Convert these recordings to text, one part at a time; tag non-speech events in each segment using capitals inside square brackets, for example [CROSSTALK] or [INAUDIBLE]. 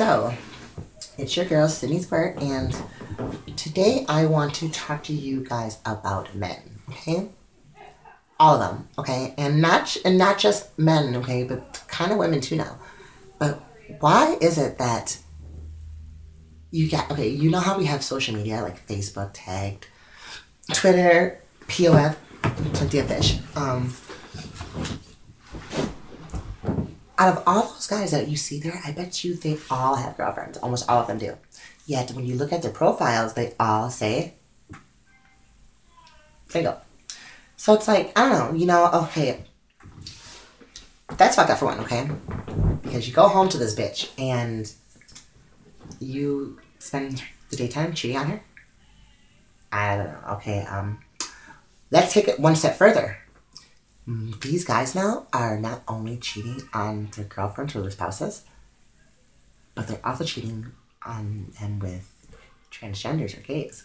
So, it's your girl, Sydney Spurt, and today I want to talk to you guys about men, okay? All of them, okay? And not and not just men, okay, but kind of women too now. But why is it that you get okay, you know how we have social media like Facebook tagged, Twitter, POF, plenty of fish. Um out of all those guys that you see there, I bet you they all have girlfriends. Almost all of them do. Yet when you look at their profiles, they all say single. So it's like, I don't know, you know, okay. That's fucked up for one, okay? Because you go home to this bitch and you spend the daytime cheating on her. I don't know, okay, um let's take it one step further these guys now are not only cheating on their girlfriends or their spouses, but they're also cheating on them with transgenders or gays.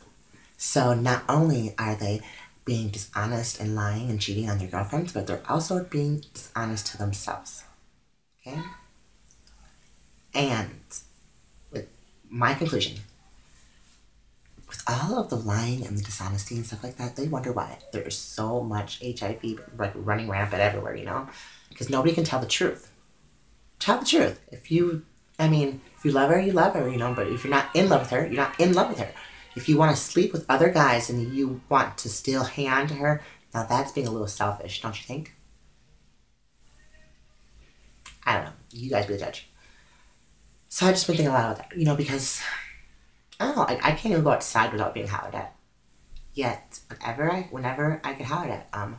So not only are they being dishonest and lying and cheating on their girlfriends, but they're also being dishonest to themselves. Okay? And my conclusion, all of the lying and the dishonesty and stuff like that, they wonder why there's so much HIV like running rampant everywhere, you know? Because nobody can tell the truth. Tell the truth. If you, I mean, if you love her, you love her, you know, but if you're not in love with her, you're not in love with her. If you want to sleep with other guys and you want to still hang on to her, now that's being a little selfish, don't you think? I don't know. You guys be the judge. So I've just been thinking a lot about that, you know, because I don't know, I, I can't even go outside without being hollered at. Yet, whenever I, whenever I get hollered at, um,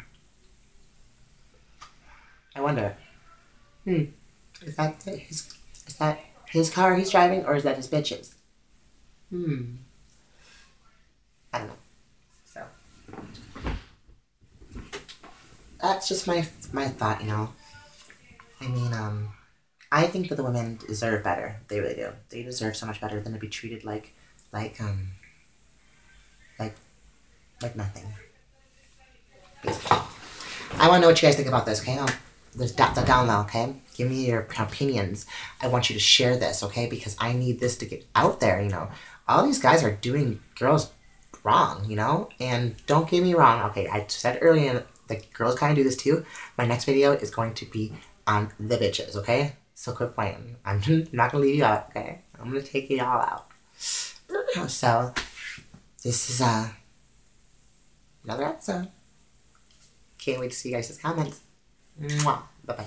I wonder, hmm, is that his, is that his car he's driving, or is that his bitch's? Hmm. I don't know. So, that's just my my thought, you know. I mean, um, I think that the women deserve better. They really do. They deserve so much better than to be treated like like um like like nothing. I want to know what you guys think about this, okay? Um, the, the down low, okay? Give me your opinions. I want you to share this, okay? Because I need this to get out there, you know. All these guys are doing girls wrong, you know? And don't get me wrong, okay? I said earlier that girls kind of do this too. My next video is going to be on the bitches, okay? So quit playing. I'm [LAUGHS] not gonna leave you out, okay? I'm gonna take you all out. So, this is uh, another episode. Can't wait to see you guys' comments. Mwah. Bye bye.